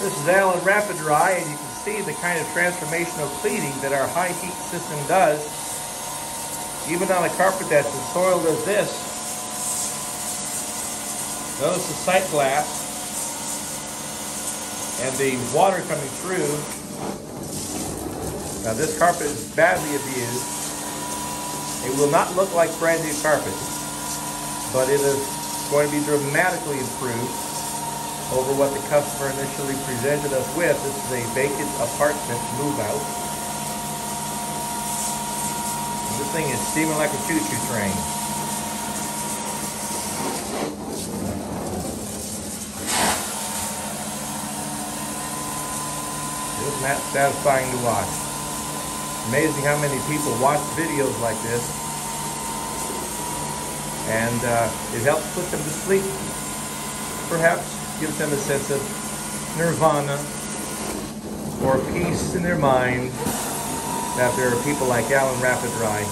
This is Allen Rapid Dry, and you can see the kind of transformational cleaning that our high heat system does. Even on a carpet that's as soiled as this, notice the sight glass and the water coming through. Now this carpet is badly abused. It will not look like brand new carpet, but it is going to be dramatically improved over what the customer initially presented us with. This is a vacant apartment move out. And this thing is steaming like a choo-choo train. Isn't that satisfying to watch? Amazing how many people watch videos like this and uh, it helps put them to sleep. Perhaps gives them a sense of nirvana or peace in their mind that there are people like Allen Rapid Dry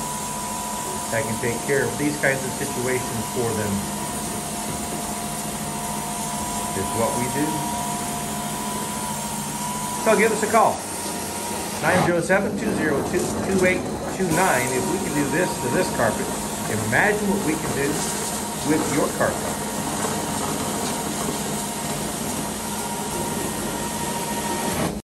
that can take care of these kinds of situations for them. It's what we do. So give us a call. 907-202-2829 if we can do this to this carpet. Imagine what we can do with your carpet.